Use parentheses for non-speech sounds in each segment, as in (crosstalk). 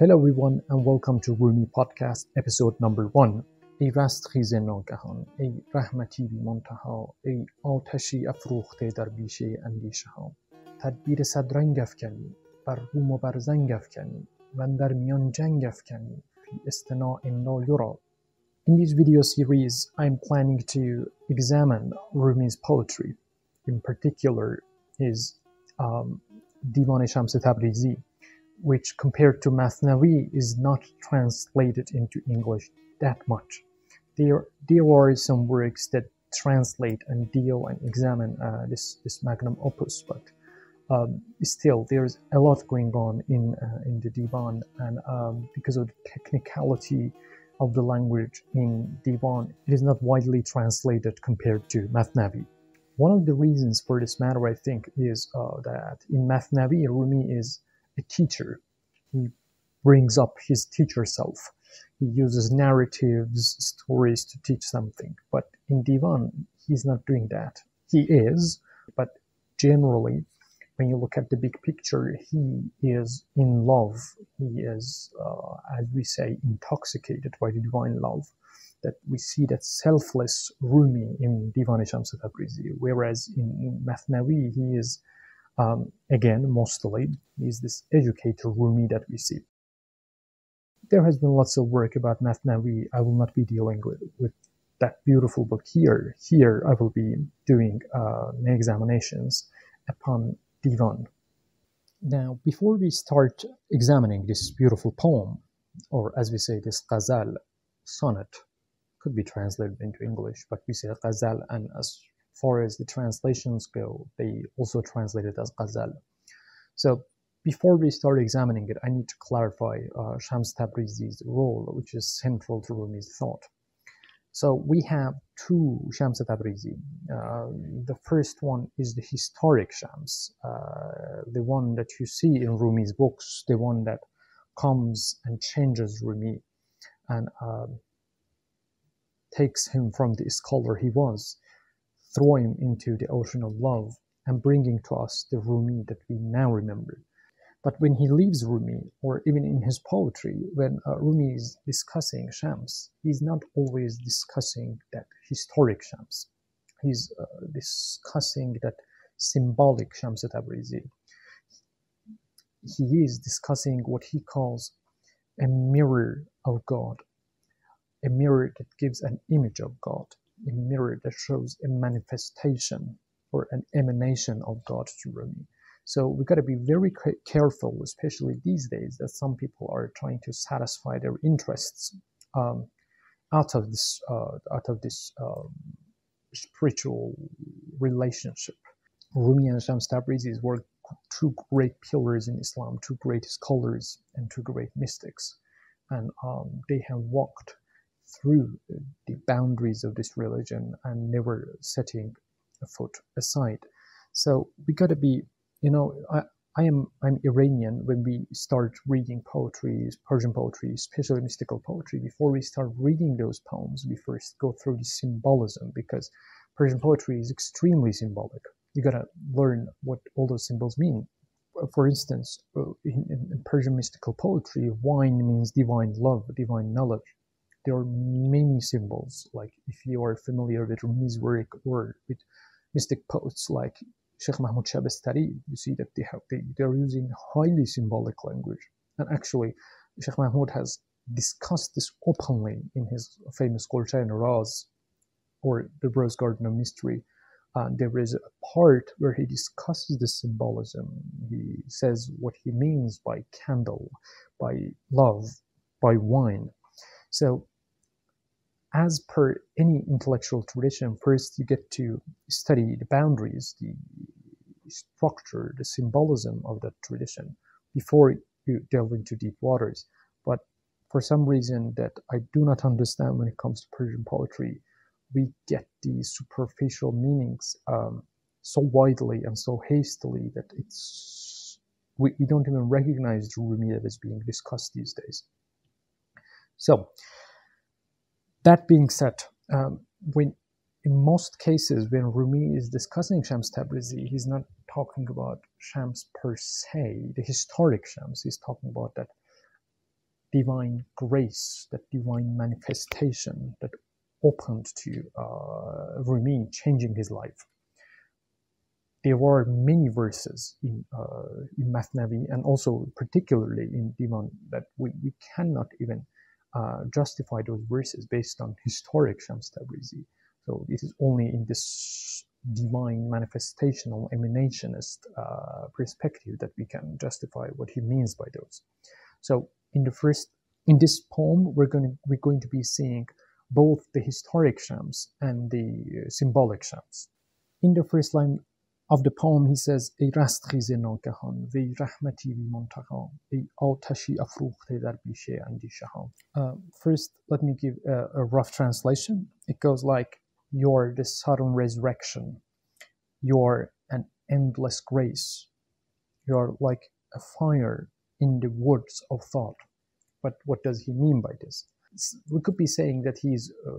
Hello everyone and welcome to Rumi Podcast episode number one ای رستخیز ناگهان ای رحمتی بی منتها ای آتشی افروخته در بیشه اندیشه ها تدبیر صدرنگ افکنی بر روم و بر زنگ افکنی و در میان جنگ افکنی فی استناع لا یرا In this video series, I'm planning to examine Rumi's poetry, in particular his um, Divan Shams Tabrizi, which compared to Mathnavi is not translated into English that much. There, there are some works that translate and deal and examine uh, this, this magnum opus, but um, still there's a lot going on in, uh, in the Divan, and um, because of the technicality of the language in Divan, it is not widely translated compared to Mathnavi. One of the reasons for this matter, I think, is uh, that in Mathnavi, Rumi is a teacher. He brings up his teacher self. He uses narratives, stories to teach something. But in Divan, he's not doing that. He is, but generally, when you look at the big picture, he is in love. He is, uh, as we say, intoxicated by the divine love. That we see that selfless Rumi in Divan Shams Tabrizi, whereas in Mathnavi he is um, again mostly is this educator Rumi that we see. There has been lots of work about Mathnavi. I will not be dealing with, with that beautiful book here. Here I will be doing uh, examinations upon Divan. Now, before we start examining this beautiful poem, or as we say, this ghazal, sonnet, could be translated into English, but we say ghazal, and as far as the translations go, they also translate it as ghazal. So, before we start examining it, I need to clarify uh, Shams Tabrizi's role, which is central to Rumi's thought. So we have two Shams Tabrizi. Uh, the first one is the historic Shams, uh, the one that you see in Rumi's books, the one that comes and changes Rumi and uh, takes him from the scholar he was, throw him into the ocean of love, and bringing to us the Rumi that we now remember. But when he leaves Rumi, or even in his poetry, when uh, Rumi is discussing Shams, he's not always discussing that historic Shams. He's uh, discussing that symbolic Shams Tabrizi. He is discussing what he calls a mirror of God, a mirror that gives an image of God, a mirror that shows a manifestation or an emanation of God to Rumi. So we've got to be very careful, especially these days, that some people are trying to satisfy their interests um, out of this uh, out of this um, spiritual relationship. Rumi and Shams Tabrizi were two great pillars in Islam, two great scholars and two great mystics, and um, they have walked through the boundaries of this religion and never setting a foot aside. So we got to be you know, I, I am I'm Iranian. When we start reading poetry, Persian poetry, especially mystical poetry, before we start reading those poems, we first go through the symbolism because Persian poetry is extremely symbolic. You gotta learn what all those symbols mean. For instance, uh, in, in Persian mystical poetry, wine means divine love, divine knowledge. There are many symbols. Like if you are familiar with Rumi's or with mystic poets like Sheikh Mahmoud Shabestari, you see that they have they, they're using highly symbolic language. And actually, Sheikh Mahmoud has discussed this openly in his famous Gulshan Raz, or the Rose Garden of Mystery. Uh, there is a part where he discusses the symbolism. He says what he means by candle, by love, by wine. So as per any intellectual tradition, first you get to study the boundaries, the structure, the symbolism of that tradition before you delve into deep waters. But for some reason that I do not understand when it comes to Persian poetry, we get these superficial meanings um, so widely and so hastily that it's we, we don't even recognize Rumi is being discussed these days. So that being said, um, when in most cases when Rumi is discussing Shams Tabrizi, he's not talking about Shams per se, the historic Shams. He's talking about that divine grace, that divine manifestation that opened to uh, Rumi, changing his life. There were many verses in, uh, in Mathnavi and also particularly in Divan that we, we cannot even uh, justify those verses based on historic Shams Tabrizi. So this is only in this divine manifestational emanationist uh, perspective that we can justify what he means by those. So in the first, in this poem, we're going to, we're going to be seeing both the historic Shams and the symbolic Shams. In the first line of the poem, he says, ای رستخیز ناگهان وی رحمتی بی منتقام ای آتشی افروخته در بیشه اندیشه First, let me give a, a rough translation. It goes like, you're the sudden resurrection. You're an endless grace. You're like a fire in the woods of thought. But what does he mean by this? We could be saying that he's uh,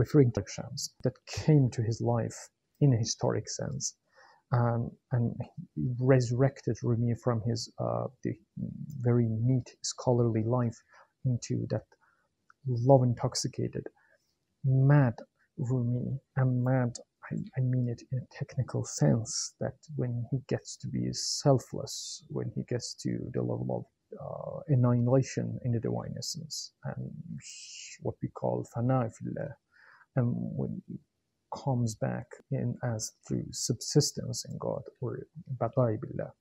referring to Shams that came to his life in a historic sense um, and resurrected Rumi from his uh, very neat scholarly life into that love intoxicated, mad Rumi. And mad, I, I, mean it in a technical sense that when he gets to be selfless, when he gets to the level of uh, annihilation in the divine essence, and what we call fana and when comes back in as through subsistence in God or baqa billah.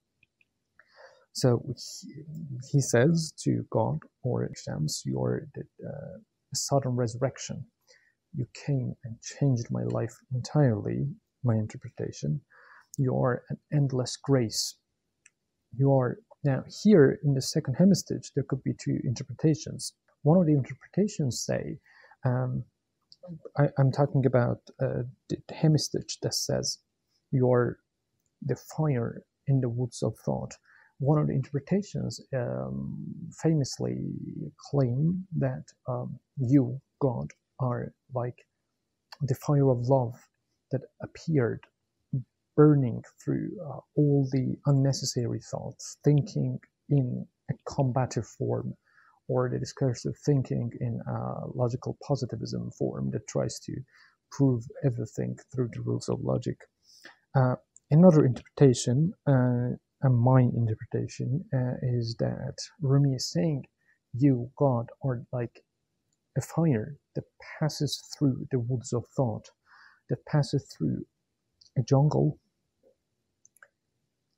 So he, he, says to God or Shams, you are the uh, sudden resurrection. You came and changed my life entirely, my interpretation. You are an endless grace. You are now here in the second hemistich, there could be two interpretations. One of the interpretations say um, I, am talking about uh, the hemistich that says you're the fire in the woods of thought. One of the interpretations um, famously claim that um, you, God, are like the fire of love that appeared burning through uh, all the unnecessary thoughts, thinking in a combative form, or the discursive thinking in a logical positivism form that tries to prove everything through the rules of logic. Uh, another interpretation, uh, and my interpretation, uh, is that Rumi is saying, You, God, are like a fire that passes through the woods of thought, that passes through a jungle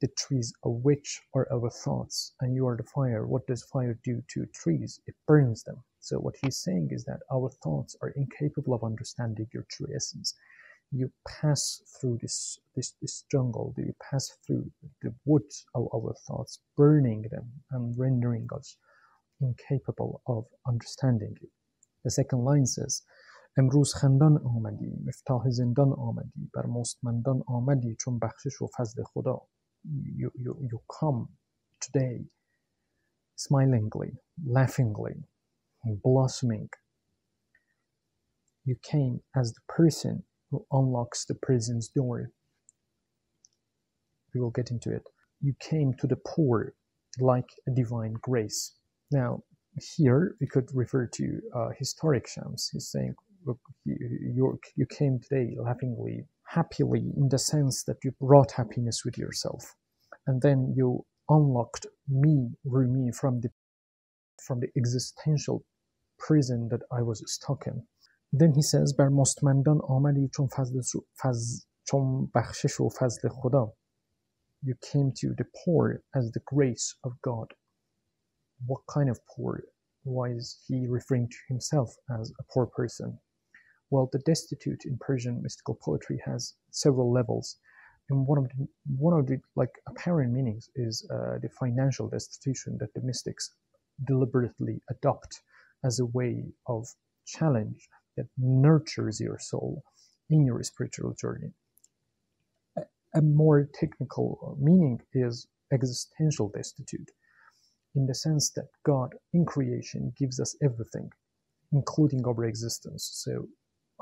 the trees of which are our thoughts, and you are the fire. What does fire do to trees? It burns them. So what he's saying is that our thoughts are incapable of understanding your true essence. You pass through this this this jungle, you pass through the woods of our thoughts, burning them and rendering us incapable of understanding it. The second line says, امروز خندان آمدی مفتاح زندان آمدی بر مستمندان آمدی چون بخشش و فضل خدا you, you, you come today smilingly, laughingly, blossoming. You came as the person who unlocks the prison's door. We will get into it. You came to the poor like a divine grace. Now, here we could refer to uh, historic Shams. He's saying, look, you, you came today laughingly, happily in the sense that you brought happiness with yourself and then you unlocked me Rumi from the from the existential prison that I was stuck in then he says بر مستمندان آمدی چون فضل, فضل چون بخشش و فضل خدا you came to the poor as the grace of God what kind of poor why is he referring to himself as a poor person Well, the destitute in Persian mystical poetry has several levels, and one of the one of the like apparent meanings is uh, the financial destitution that the mystics deliberately adopt as a way of challenge that nurtures your soul in your spiritual journey. A, a more technical meaning is existential destitute, in the sense that God in creation gives us everything, including our existence. So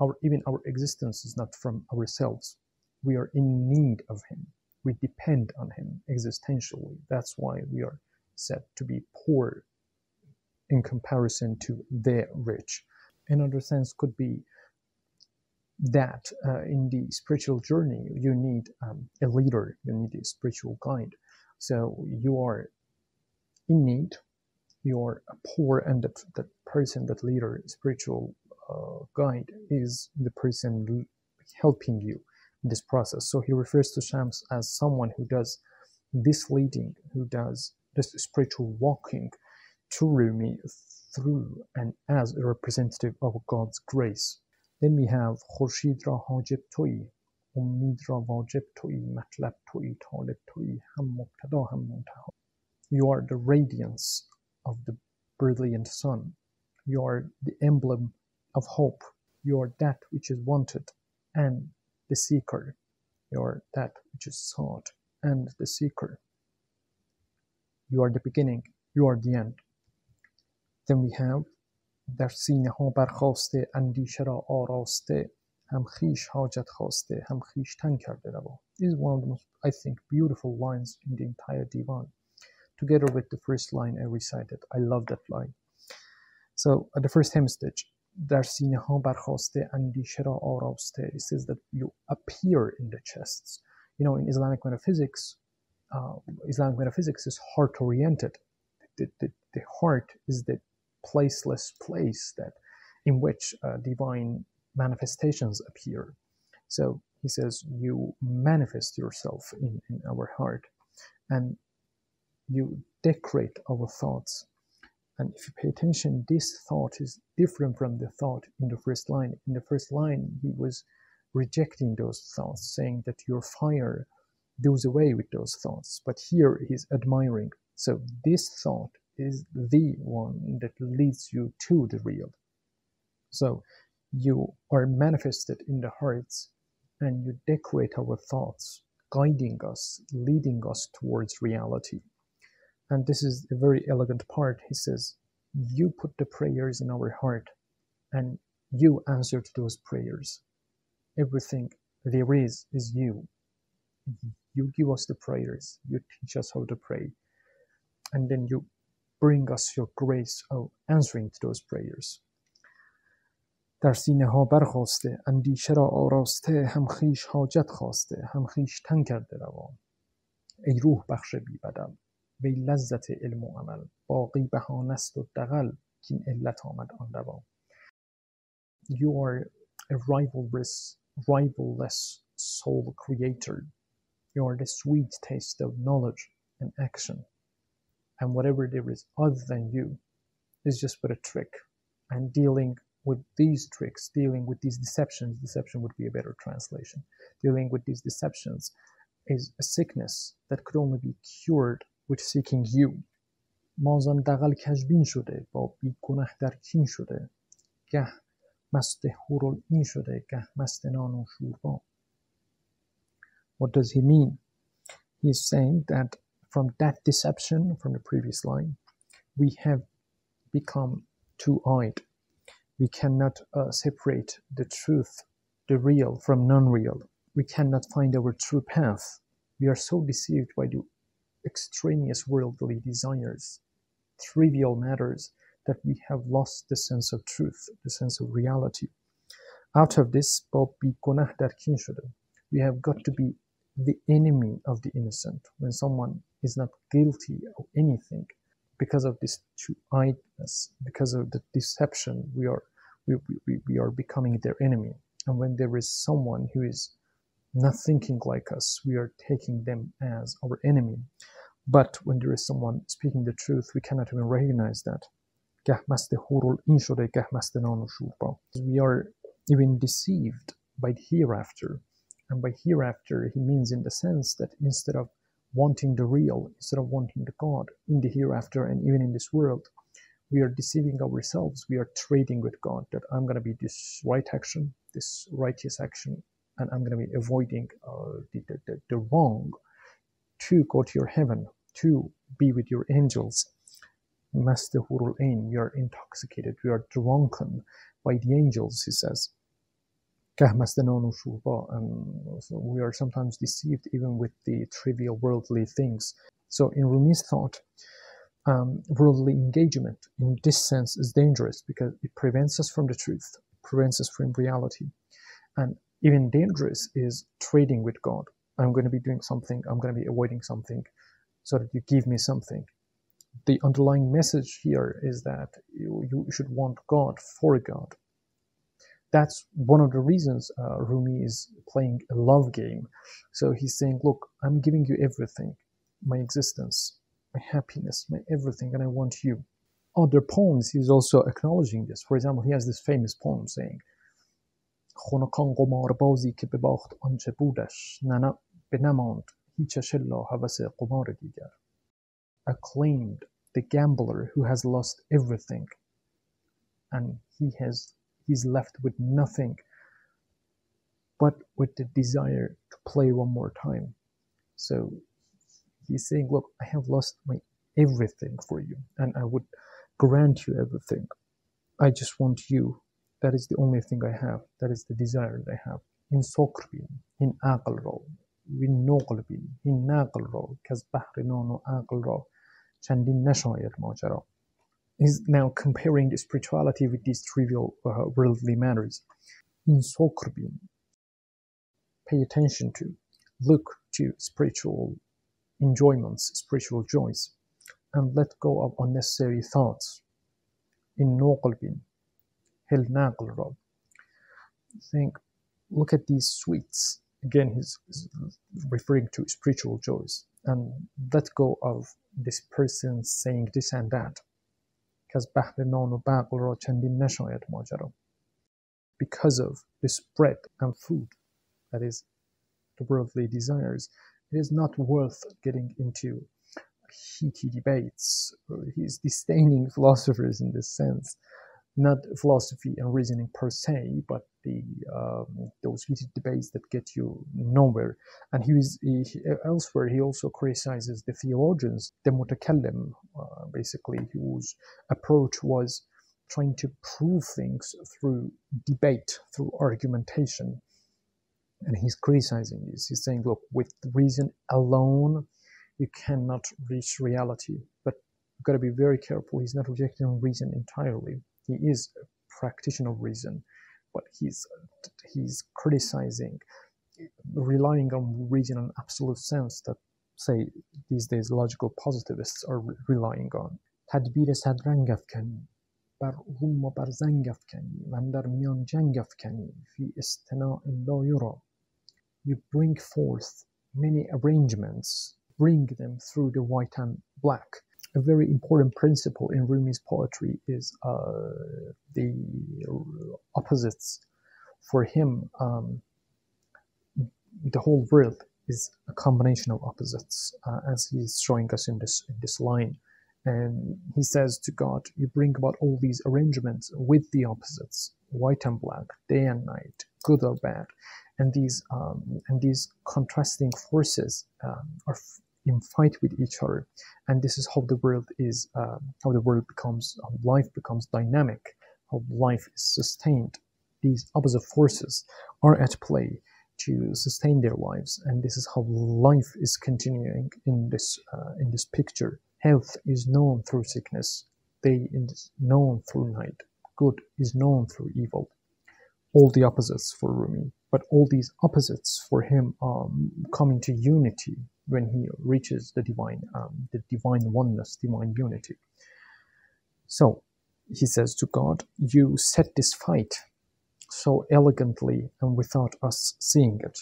our even our existence is not from ourselves. We are in need of him. We depend on him existentially. That's why we are said to be poor in comparison to the rich. Another sense could be that uh, in the spiritual journey, you need um, a leader, you need a spiritual guide. So you are in need, you are poor, and that, that person, that leader, spiritual uh, guide is the person helping you in this process. So he refers to Shams as someone who does this leading, who does this spiritual walking to Rumi through and as a representative of God's grace. Then we have Khurshid ra hajib to'i, ummid ra wajib to'i, matlab to'i, talib to'i, ham mubtada ham muntaha. You are the radiance of the brilliant sun. You are the emblem of hope, your that which is wanted, and the seeker, your that which is sought, and the seeker. You are the beginning, you are the end. Then we have در سینه ها برخواسته اندیشه را آراسته هم خیش حاجت خواسته هم خیش تن کرده روا This is one of the most, I think, beautiful lines in the entire Divan together with the first line I recited. I love that line. So at the first hemistich, در سینه ها برخواسته اندیشه را آراسته It says that you appear in the chests. You know, in Islamic metaphysics, uh, Islamic metaphysics is heart oriented. The, the, the heart is the placeless place that in which uh, divine manifestations appear. So he says, you manifest yourself in, in our heart and you decorate our thoughts. and if you pay attention, this thought is different from the thought in the first line. In the first line, he was rejecting those thoughts, saying that your fire does away with those thoughts. But here he's admiring. So this thought is the one that leads you to the real. So you are manifested in the hearts and you decorate our thoughts, guiding us, leading us towards reality. And this is a very elegant part. He says, You put the prayers in our heart and you answer to those prayers. Everything there is is you. You give us the prayers, you teach us how to pray, and then you bring us your grace of answering to those prayers. در سینه ها برخواسته اندیشه را آراسته هم خیش حاجت خواسته هم خیش تن کرده روان ای روح بخش بی بدل وی لذت علم و عمل باقی بهانست و دقل که این علت آمد آن دوام You are a rivalrous, rivalless soul creator. You are the sweet taste of knowledge and action. and whatever there is other than you is just but a trick. And dealing with these tricks, dealing with these deceptions, deception would be a better translation. Dealing with these deceptions is a sickness that could only be cured with seeking you. مازن دقل کشبین شده با بیگنه در کین شده گه مست این شده گه مست نان و شوربا What does he mean? He's saying that from that deception from the previous line, we have become two-eyed. We cannot uh, separate the truth, the real, from non-real. We cannot find our true path. We are so deceived by the extraneous worldly desires, trivial matters, that we have lost the sense of truth, the sense of reality. Out of this, we have got to be the enemy of the innocent. When someone is not guilty of anything because of this two-eyedness, because of the deception, we are we, we, we are becoming their enemy. And when there is someone who is not thinking like us, we are taking them as our enemy. But when there is someone speaking the truth, we cannot even recognize that. We are even deceived by the hereafter. And by hereafter, he means in the sense that instead of wanting the real instead of wanting the God in the hereafter and even in this world, we are deceiving ourselves. We are trading with God that I'm going to be this right action, this righteous action, and I'm going to be avoiding uh, the, the, the, wrong to go to your heaven, to be with your angels. Master Hurul Ain, we are intoxicated, we are drunken by the angels, he says. And so we are sometimes deceived even with the trivial worldly things. So in Rumi's thought, um, worldly engagement in this sense is dangerous because it prevents us from the truth, prevents us from reality. And even dangerous is trading with God. I'm going to be doing something, I'm going to be avoiding something so that you give me something. The underlying message here is that you, you should want God for God. That's one of the reasons uh, Rumi is playing a love game. So he's saying, Look, I'm giving you everything my existence, my happiness, my everything, and I want you. Other poems, he's also acknowledging this. For example, he has this famous poem saying, خنکان قماربازی که بباخت آنچه بودش نه به نماند هیچش الا هوس قمار دیگر acclaimed the gambler who has lost everything and he has he's left with nothing but with the desire to play one more time so he's saying look i have lost my everything for you and i would grant you everything i just want you that is the only thing i have that is the desire that i have in سکر in عقل را وین نقل بین این نقل را که از بحر نان و عقل را چندین نشاید ماجرا He's now comparing the spirituality with these trivial uh, worldly matters. In سکر بین pay attention to, look to spiritual enjoyments, spiritual joys, and let go of unnecessary thoughts. In نقل بین هل نقل را think look at these sweets again he's, he's referring to spiritual joys and let go of this person saying this and that because because of this bread and food that is the worldly desires it is not worth getting into heated debates he's disdaining philosophers in this sense not philosophy and reasoning per se, but the um, those heated debates that get you nowhere. And he was he, elsewhere. He also criticizes the theologians, the mutakallim, uh, basically, whose approach was trying to prove things through debate, through argumentation. And he's criticizing this. He's saying, look, with reason alone, you cannot reach reality. But you've got to be very careful. He's not rejecting reason entirely he is a practitioner of reason, but he's he's criticizing, relying on reason in absolute sense that say these days logical positivists are re- relying on. تدبیر صد رنگ افکنی بر روم و بر زنگ افکنی و در میان جنگ افکنی فی استناء لا یرا You bring forth many arrangements, bring them through the white and black a very important principle in Rumi's poetry is uh, the opposites. For him, um, the whole world is a combination of opposites, uh, as he's showing us in this in this line. And he says to God, "You bring about all these arrangements with the opposites, white and black, day and night, good or bad, and these um, and these contrasting forces um, are in fight with each other. And this is how the world is um, how the world becomes how life becomes dynamic how life is sustained. These opposite forces are at play to sustain their lives. And this is how life is continuing in this uh, in this picture. Health is known through sickness. Day is known through night. Good is known through evil. All the opposites for rumi. But all these opposites for him um, coming to unity when he reaches the divine, um, the divine oneness, divine unity. So he says to God, You set this fight so elegantly and without us seeing it.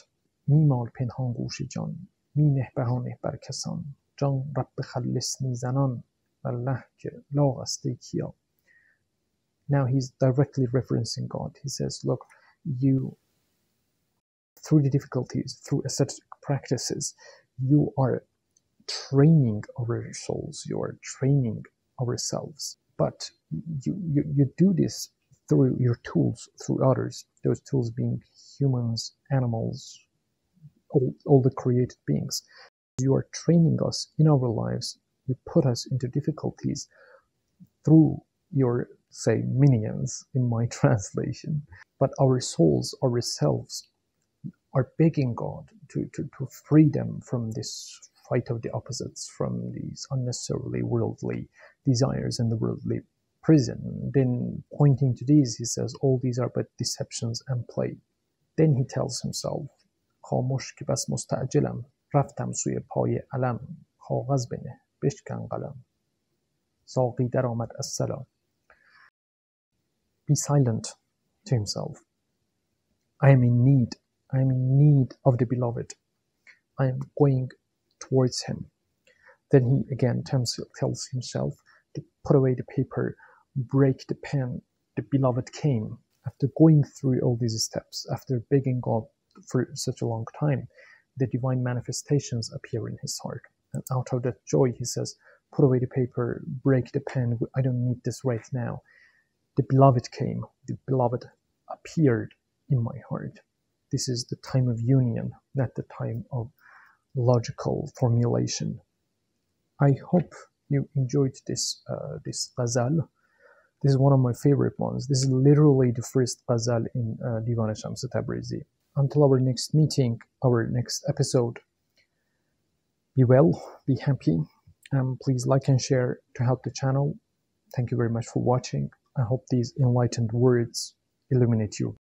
میمال پنهان گوش جان می نه بهانه بر کسان جان رب خلصنی زنان والله که لاغ است کیا now he's directly referencing God. He says, Look, you, through the difficulties, through ascetic practices, you are training our souls, you are training ourselves. But you, you, you do this through your tools, through others, those tools being humans, animals, all, all the created beings. You are training us in our lives, you put us into difficulties through your, say, minions in my (laughs) translation. But our souls, ourselves, are begging God to, to, to free them from this fight of the opposites from these unnecessarily worldly desires and the worldly prison. Then, pointing to these, he says, All these are but deceptions and play. Then he tells himself, خاموش که بس مستعجلم رفتم سوی پای علم کاغذ بنه بشکن قلم ساقی در آمد از سلام Be silent to himself. I am in need. I am in need of the beloved. I am going towards him. Then he again tells, himself to put away the paper, break the pen. The beloved came. After going through all these steps, after begging God for such a long time, the divine manifestations appear in his heart. And out of that joy, he says, Put away the paper, break the pen. I don't need this right now. The beloved came, the beloved appeared in my heart. This is the time of union, not the time of logical formulation. I hope you enjoyed this uh, this ghazal. This is one of my favorite ones. This is literally the first ghazal in uh, Divan Shams Tabrizi. Until our next meeting, our next episode, be well, be happy, and please like and share to help the channel. Thank you very much for watching. I hope these enlightened words illuminate you.